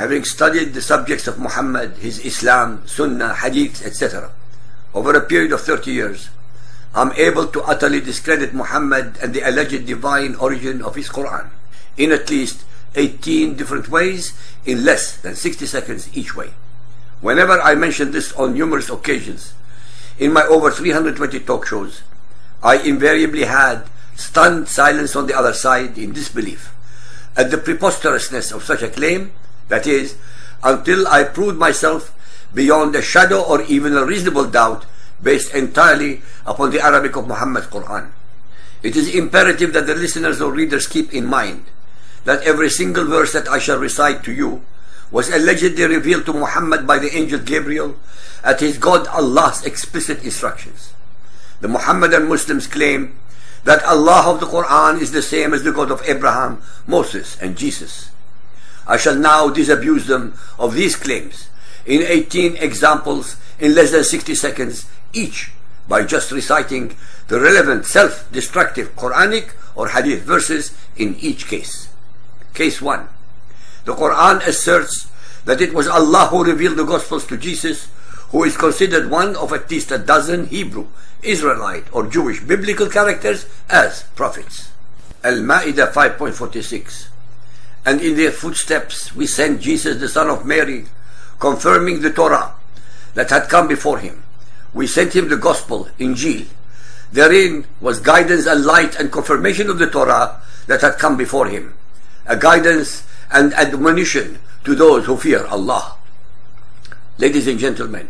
having studied the subjects of Muhammad, his Islam, Sunnah, Hadith, etc., over a period of 30 years, I'm able to utterly discredit Muhammad and the alleged divine origin of his Quran in at least 18 different ways in less than 60 seconds each way. Whenever I mention this on numerous occasions, in my over 320 talk shows, I invariably had stunned silence on the other side in disbelief at the preposterousness of such a claim, that is, until I proved myself beyond a shadow or even a reasonable doubt based entirely upon the Arabic of Muhammad's Quran. It is imperative that the listeners or readers keep in mind that every single verse that I shall recite to you was allegedly revealed to Muhammad by the angel Gabriel at his God Allah's explicit instructions. The Muhammadan Muslims claim that Allah of the Quran is the same as the God of Abraham, Moses, and Jesus. I shall now disabuse them of these claims in 18 examples in less than 60 seconds each by just reciting the relevant self-destructive Quranic or Hadith verses in each case. Case 1. The Quran asserts that it was Allah who revealed the Gospels to Jesus, who is considered one of at least a dozen Hebrew, Israelite, or Jewish biblical characters as prophets. Al-Ma'idah 5.46 And in their footsteps we sent Jesus the son of Mary, confirming the Torah that had come before him. We sent him the Gospel, Injil. Therein was guidance and light and confirmation of the Torah that had come before him. A guidance and admonition to those who fear Allah. Ladies and gentlemen,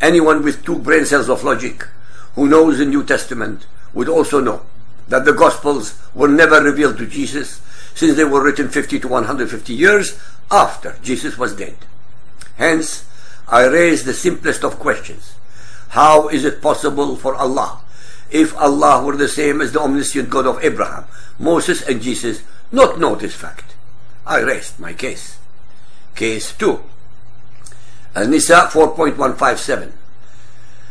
anyone with two brain cells of logic who knows the New Testament would also know that the Gospels were never revealed to Jesus since they were written 50 to 150 years after Jesus was dead. Hence, I raise the simplest of questions. How is it possible for Allah, if Allah were the same as the omniscient God of Abraham, Moses and Jesus, not know this fact? I rest my case. Case 2. Al-Nisa 4.157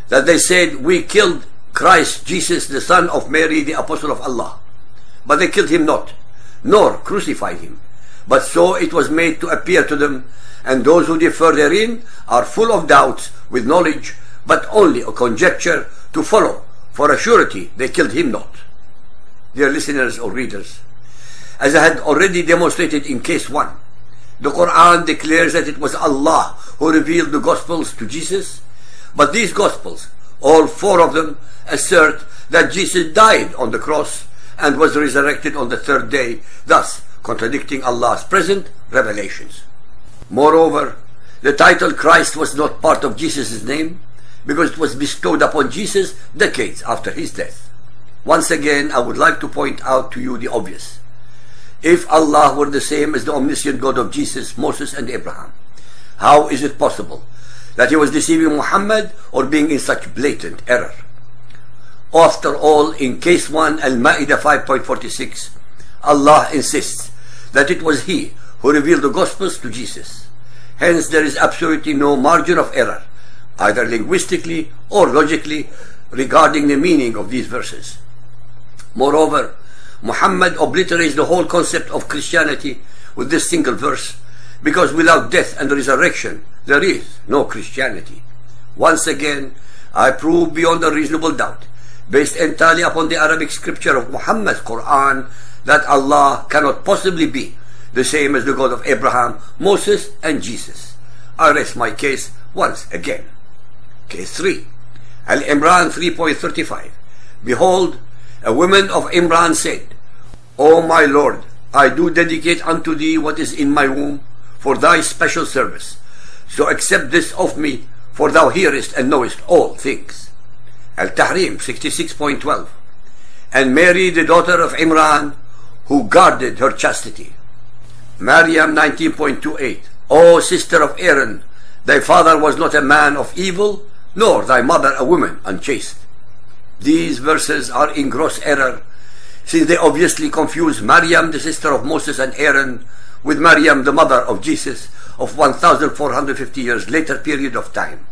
that they said, we killed Christ Jesus, the son of Mary, the apostle of Allah. But they killed him not, nor crucify him. But so it was made to appear to them, and those who differ therein are full of doubts with knowledge, but only a conjecture to follow. For a surety they killed him not. Dear listeners or readers, as I had already demonstrated in case 1, the Quran declares that it was Allah who revealed the Gospels to Jesus, but these Gospels, all four of them, assert that Jesus died on the cross and was resurrected on the third day, thus contradicting Allah's present revelations. Moreover, the title Christ was not part of Jesus' name because it was bestowed upon Jesus decades after his death. Once again, I would like to point out to you the obvious. If Allah were the same as the omniscient God of Jesus, Moses, and Abraham, how is it possible that he was deceiving Muhammad or being in such blatant error? After all, in case 1, Al-Ma'idah 5.46, Allah insists that it was He who revealed the Gospels to Jesus. Hence, there is absolutely no margin of error, either linguistically or logically, regarding the meaning of these verses. Moreover, Muhammad obliterates the whole concept of Christianity with this single verse, because without death and resurrection, there is no Christianity. Once again, I prove beyond a reasonable doubt, based entirely upon the Arabic scripture of Muhammad's Quran, that Allah cannot possibly be the same as the God of Abraham, Moses, and Jesus. I rest my case once again. Case 3. Al-Imran 3.35 Behold, a woman of Imran said, O my Lord, I do dedicate unto thee what is in my womb for thy special service. So accept this of me, for thou hearest and knowest all things. Al-Tahrim 66.12 And Mary, the daughter of Imran, who guarded her chastity. Maryam 19.28 O sister of Aaron, thy father was not a man of evil, nor thy mother a woman unchaste. These verses are in gross error, since they obviously confuse Maryam, the sister of Moses and Aaron, with Maryam, the mother of Jesus, of 1450 years later period of time.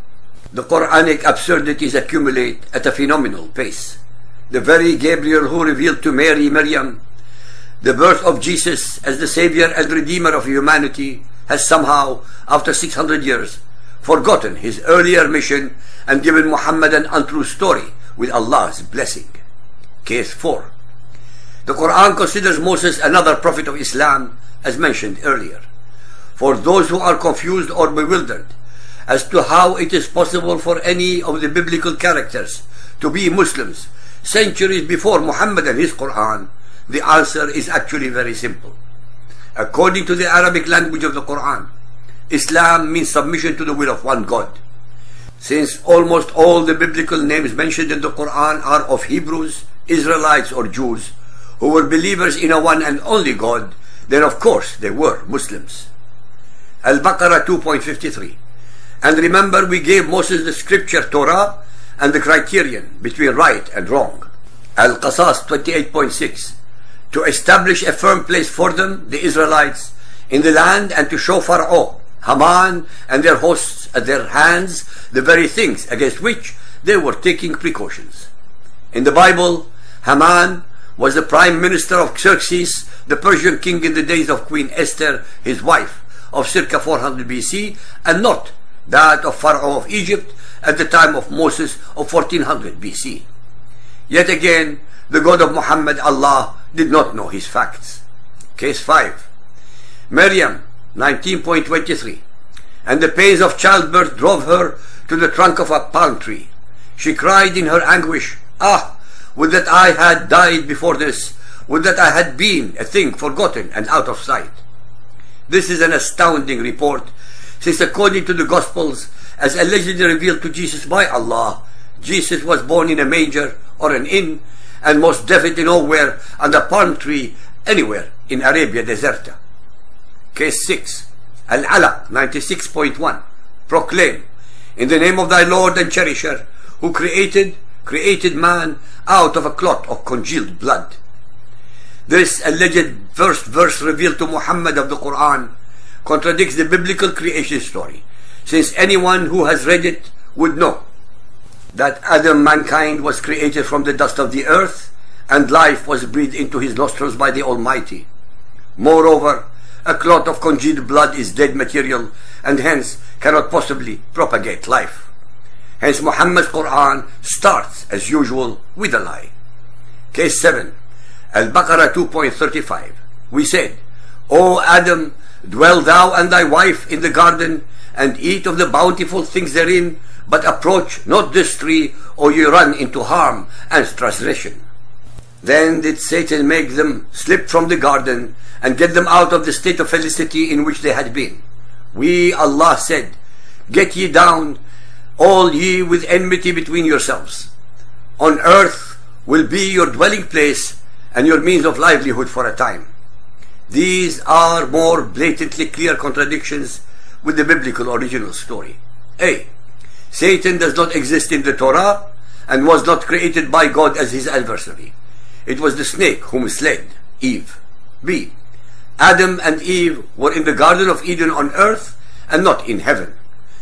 The Quranic absurdities accumulate at a phenomenal pace. The very Gabriel who revealed to Mary, Miriam, the birth of Jesus as the Savior and Redeemer of humanity has somehow, after 600 years, forgotten his earlier mission and given Muhammad an untrue story with Allah's blessing. Case 4. The Quran considers Moses another prophet of Islam as mentioned earlier. For those who are confused or bewildered as to how it is possible for any of the biblical characters to be Muslims centuries before Muhammad and his Quran, the answer is actually very simple. According to the Arabic language of the Quran, Islam means submission to the will of one God. Since almost all the biblical names mentioned in the Quran are of Hebrews, Israelites or Jews, who were believers in a one and only God, then of course they were Muslims. Al-Baqarah 2.53 And remember we gave Moses the scripture Torah and the criterion between right and wrong. Al-Qasas 28.6 To establish a firm place for them, the Israelites, in the land and to show Pharaoh, Haman and their hosts at their hands the very things against which they were taking precautions. In the Bible, Haman was the prime minister of Xerxes, the Persian king in the days of Queen Esther, his wife, of circa 400 BC, and not that of Pharaoh of Egypt at the time of Moses of 1400 BC. Yet again, the God of Muhammad, Allah, did not know his facts. Case 5. Maryam, 19.23 And the pains of childbirth drove her to the trunk of a palm tree. She cried in her anguish, Ah, would that I had died before this, would that I had been a thing forgotten and out of sight. This is an astounding report, since according to the Gospels, as allegedly revealed to Jesus by Allah, Jesus was born in a manger or an inn, and most definitely nowhere under palm tree anywhere in Arabia Deserta. Case 6. Al-Alaq 96.1 Proclaim, in the name of thy Lord and Cherisher, who created, created man out of a clot of congealed blood. This alleged first verse revealed to Muhammad of the Quran contradicts the biblical creation story, since anyone who has read it would know that Adam, mankind, was created from the dust of the earth, and life was breathed into his nostrils by the Almighty. Moreover, a clot of congealed blood is dead material, and hence cannot possibly propagate life. Hence Muhammad's Quran starts, as usual, with a lie. Case 7, Al-Baqarah 2.35. We said, O Adam, dwell thou and thy wife in the garden, and eat of the bountiful things therein, but approach not this tree, or you run into harm and transgression. Then did Satan make them slip from the garden, and get them out of the state of felicity in which they had been. We, Allah said, Get ye down, all ye with enmity between yourselves. On earth will be your dwelling place, and your means of livelihood for a time. These are more blatantly clear contradictions with the biblical original story. A. Satan does not exist in the Torah and was not created by God as his adversary. It was the snake who misled Eve. B. Adam and Eve were in the Garden of Eden on earth and not in heaven.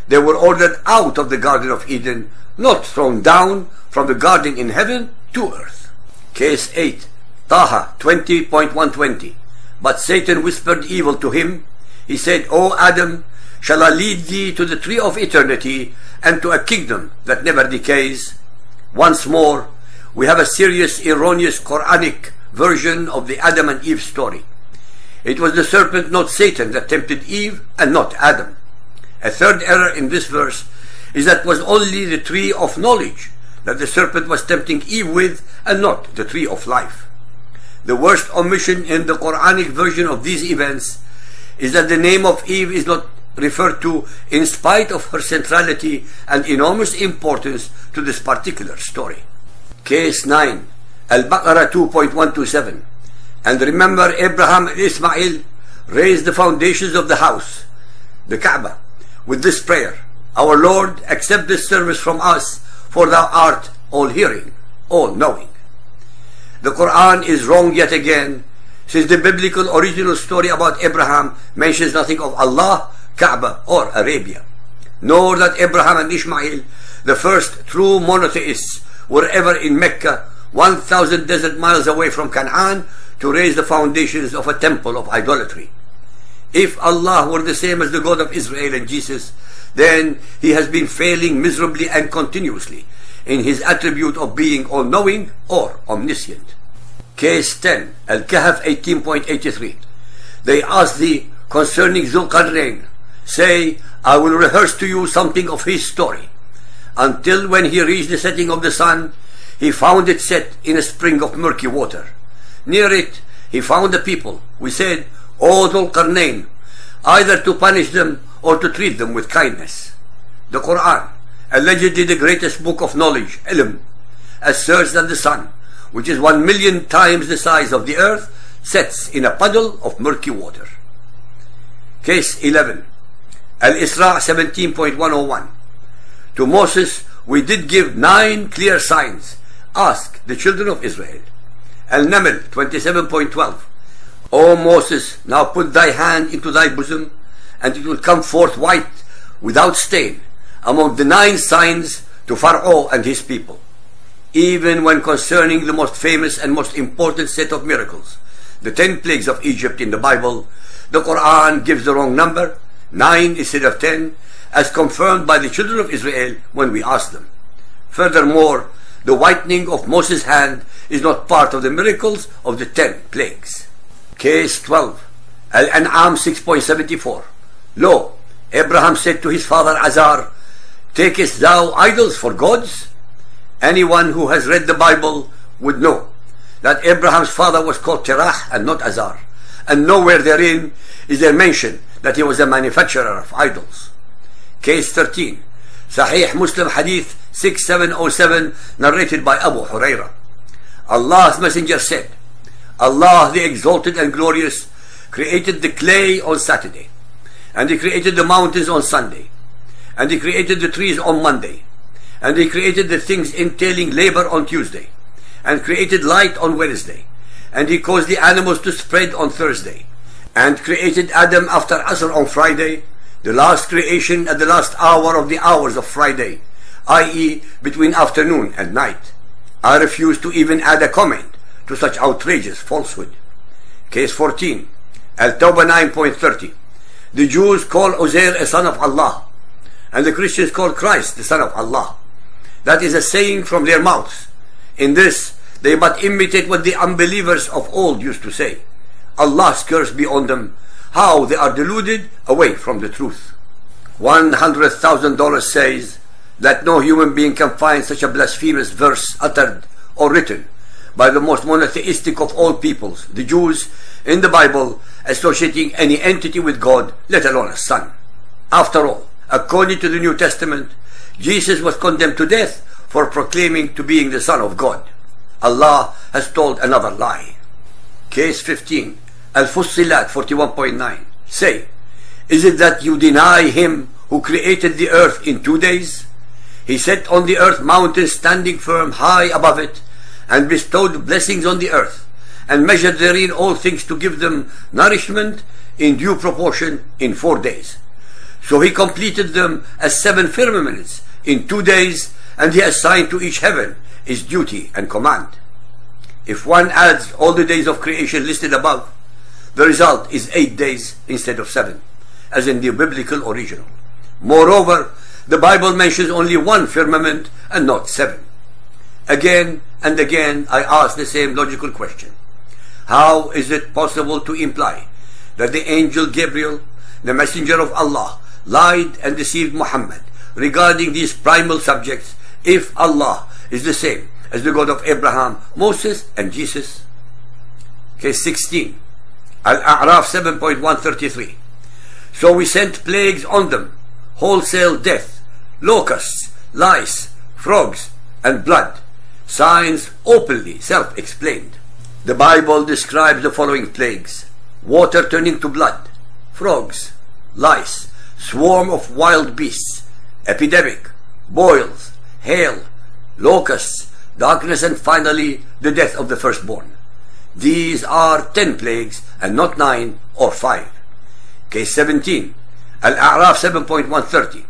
They were ordered out of the Garden of Eden, not thrown down from the garden in heaven to earth. Case 8. Taha 20.120 But Satan whispered evil to him. He said, O Adam, shall I lead thee to the tree of eternity and to a kingdom that never decays? Once more, we have a serious, erroneous Quranic version of the Adam and Eve story. It was the serpent, not Satan, that tempted Eve and not Adam. A third error in this verse is that it was only the tree of knowledge that the serpent was tempting Eve with and not the tree of life. The worst omission in the Quranic version of these events is that the name of Eve is not referred to in spite of her centrality and enormous importance to this particular story. Case 9, Al-Baqarah 2.127 And remember Abraham and Ismail raised the foundations of the house, the Kaaba, with this prayer, Our Lord, accept this service from us, for thou art all-hearing, all-knowing. The Quran is wrong yet again, since the biblical original story about Abraham mentions nothing of Allah, Kaaba, or Arabia, nor that Abraham and Ishmael, the first true monotheists, were ever in Mecca, 1,000 desert miles away from Canaan, to raise the foundations of a temple of idolatry. If Allah were the same as the God of Israel and Jesus, then he has been failing miserably and continuously in his attribute of being all-knowing or omniscient. Case 10, Al-Kahf 18.83. They asked thee concerning Zulqarnain, say, I will rehearse to you something of his story. Until when he reached the setting of the sun, he found it set in a spring of murky water. Near it, he found the people. We said, O Zulqarnain, either to punish them or to treat them with kindness. The Quran, allegedly the greatest book of knowledge, ilm, asserts that the sun, which is one million times the size of the earth, sets in a puddle of murky water. Case 11. Al-Isra 17.101. To Moses we did give nine clear signs. Ask the children of Israel. Al-Naml 27.12. O Moses, now put thy hand into thy bosom, and it will come forth white, without stain, among the nine signs to Pharaoh and his people. Even when concerning the most famous and most important set of miracles, the ten plagues of Egypt in the Bible, the Quran gives the wrong number, nine instead of ten, as confirmed by the children of Israel when we asked them. Furthermore, the whitening of Moses' hand is not part of the miracles of the ten plagues. Case 12. Al-An'am 6.74. Lo, Abraham said to his father Azar, Takest thou idols for gods? Anyone who has read the Bible would know that Abraham's father was called Terah and not Azar. And nowhere therein is there mention that he was a manufacturer of idols. Case 13. Sahih Muslim Hadith 6707 narrated by Abu Huraira. Allah's Messenger said, Allah the Exalted and Glorious created the clay on Saturday, and He created the mountains on Sunday, and He created the trees on Monday, and He created the things entailing labor on Tuesday, and created light on Wednesday, and He caused the animals to spread on Thursday, and created Adam after Asr on Friday, the last creation at the last hour of the hours of Friday, i.e. between afternoon and night. I refuse to even add a comment to such outrageous falsehood. Case 14, Al-Tawbah 9.30. The Jews call Uzair a son of Allah, and the Christians call Christ the son of Allah. That is a saying from their mouths. In this, they but imitate what the unbelievers of old used to say. Allah's curse be on them, how they are deluded away from the truth. $100,000 says that no human being can find such a blasphemous verse uttered or written by the most monotheistic of all peoples, the Jews, in the Bible, associating any entity with God, let alone a son. After all, according to the New Testament, Jesus was condemned to death for proclaiming to being the Son of God. Allah has told another lie. Case 15, Al-Fussilat 41.9. Say, is it that you deny him who created the earth in two days? He set on the earth mountains standing firm high above it, and bestowed blessings on the earth, and measured therein all things to give them nourishment in due proportion in four days. So he completed them as seven firmaments in two days, and he assigned to each heaven his duty and command. If one adds all the days of creation listed above, the result is eight days instead of seven, as in the biblical original. Moreover, the Bible mentions only one firmament and not seven. Again and again, I ask the same logical question. How is it possible to imply that the angel Gabriel, the messenger of Allah, lied and deceived Muhammad regarding these primal subjects if Allah is the same as the God of Abraham, Moses, and Jesus? Case 16. Al-A'raf 7.133. So we sent plagues on them, wholesale death, locusts, lice, frogs, and blood. Signs openly self-explained. The Bible describes the following plagues. Water turning to blood, frogs, lice, swarm of wild beasts, epidemic, boils, hail, locusts, darkness, and finally the death of the firstborn. These are ten plagues and not nine or five. Case 17, Al-A'raf 7.130.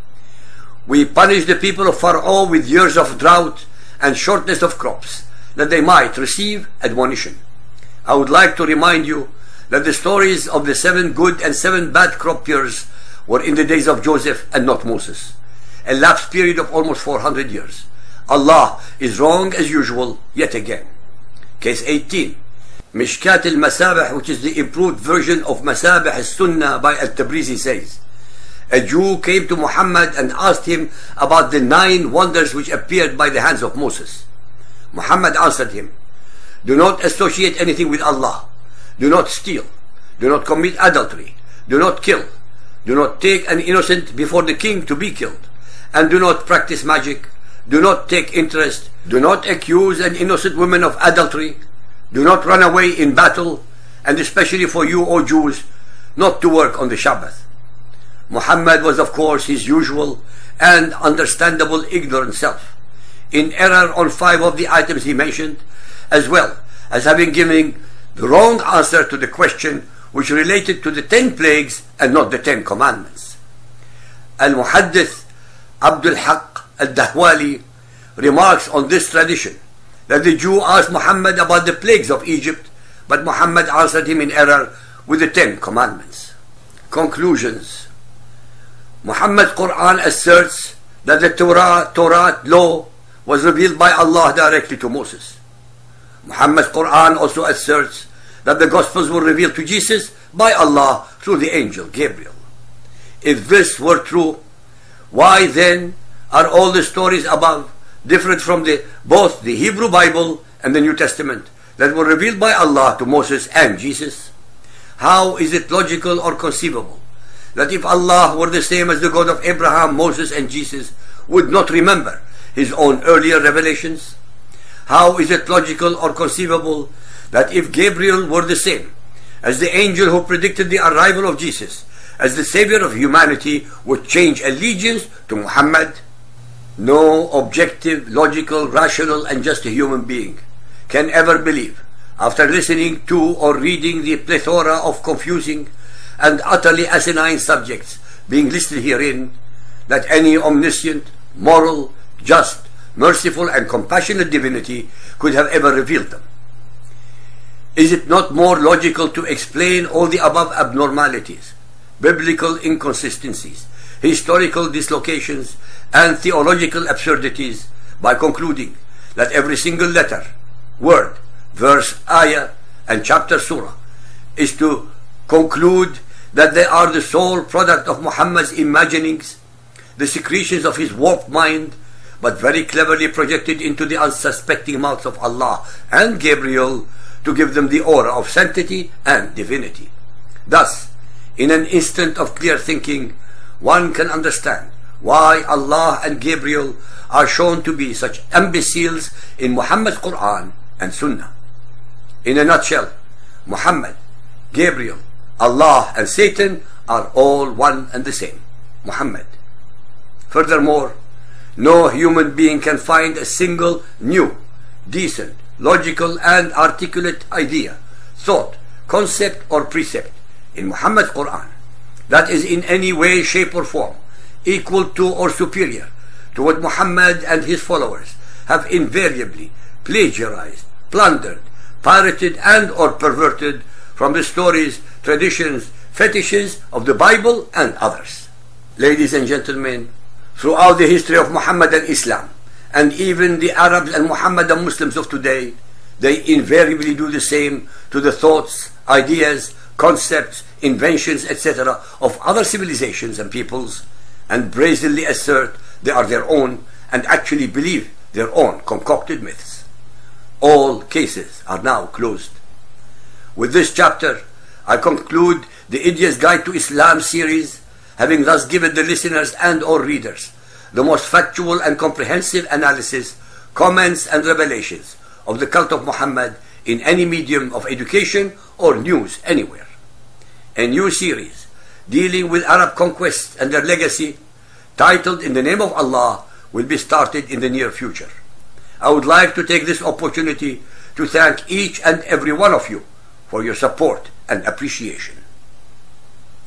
We punish the people of Pharaoh with years of drought and shortness of crops, that they might receive admonition. I would like to remind you that the stories of the seven good and seven bad crop years were in the days of Joseph and not Moses. A lapsed period of almost 400 years. Allah is wrong as usual yet again. Case 18. Mishkat al-Masabih, which is the improved version of Masabih al-Sunnah by Al-Tabrizi says, a Jew came to Muhammad and asked him about the nine wonders which appeared by the hands of Moses. Muhammad answered him, Do not associate anything with Allah. Do not steal. Do not commit adultery. Do not kill. Do not take an innocent before the king to be killed. And do not practice magic. Do not take interest. Do not accuse an innocent woman of adultery. Do not run away in battle. And especially for you, O Jews, not to work on the Sabbath. Muhammad was, of course, his usual and understandable ignorant self, in error on five of the items he mentioned, as well as having given the wrong answer to the question which related to the ten plagues and not the ten commandments. Al-Muhaddith Abdul Haq al-Dahwali remarks on this tradition that the Jew asked Muhammad about the plagues of Egypt, but Muhammad answered him in error with the Ten Commandments. Conclusions Muhammad's Quran asserts that the Torah, Torah law was revealed by Allah directly to Moses. Muhammad's Quran also asserts that the Gospels were revealed to Jesus by Allah through the angel Gabriel. If this were true, why then are all the stories above different from the, both the Hebrew Bible and the New Testament that were revealed by Allah to Moses and Jesus? How is it logical or conceivable that if Allah were the same as the God of Abraham, Moses, and Jesus, would not remember his own earlier revelations? How is it logical or conceivable that if Gabriel were the same as the angel who predicted the arrival of Jesus as the savior of humanity would change allegiance to Muhammad? No objective, logical, rational, and just human being can ever believe, after listening to or reading the plethora of confusing and utterly asinine subjects being listed herein, that any omniscient, moral, just, merciful, and compassionate divinity could have ever revealed them. Is it not more logical to explain all the above abnormalities, biblical inconsistencies, historical dislocations, and theological absurdities by concluding that every single letter, word, verse, ayah, and chapter surah is to conclude that they are the sole product of Muhammad's imaginings, the secretions of his warped mind, but very cleverly projected into the unsuspecting mouths of Allah and Gabriel to give them the aura of sanctity and divinity. Thus, in an instant of clear thinking, one can understand why Allah and Gabriel are shown to be such imbeciles in Muhammad's Quran and Sunnah. In a nutshell, Muhammad, Gabriel, Allah and Satan are all one and the same. Muhammad. Furthermore, no human being can find a single new, decent, logical and articulate idea, thought, concept or precept in Muhammad's Quran that is in any way, shape or form equal to or superior to what Muhammad and his followers have invariably plagiarized, plundered, pirated and or perverted from the stories, traditions, fetishes of the Bible and others. Ladies and gentlemen, throughout the history of Muhammad and Islam, and even the Arabs and Muhammadan Muslims of today, they invariably do the same to the thoughts, ideas, concepts, inventions, etc. of other civilizations and peoples, and brazenly assert they are their own and actually believe their own concocted myths. All cases are now closed. With this chapter, I conclude the Idiot's Guide to Islam series, having thus given the listeners and or readers the most factual and comprehensive analysis, comments and revelations of the cult of Muhammad in any medium of education or news anywhere. A new series dealing with Arab conquests and their legacy, titled In the Name of Allah, will be started in the near future. I would like to take this opportunity to thank each and every one of you for your support and appreciation.